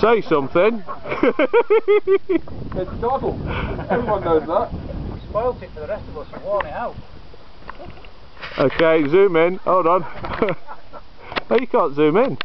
Say something. It's Doddle. Everyone knows that. Spoilt it for the rest of us, you worn it out. okay, zoom in. Hold on. oh, you can't zoom in.